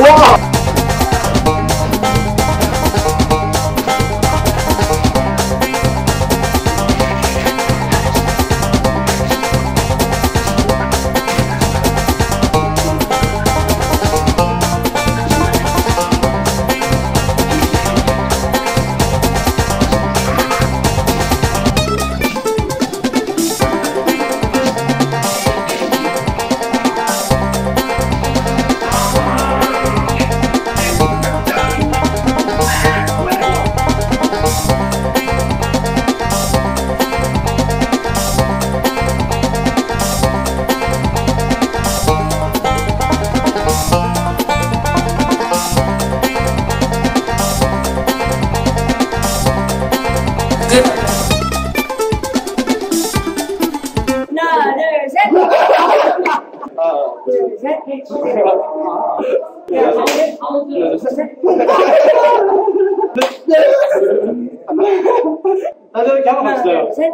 哇 셋. 하나, 둘, 셋. 하나, 둘, 셋. 하나, 둘, 셋. 나도 이렇게 한번 봤어요. 셋.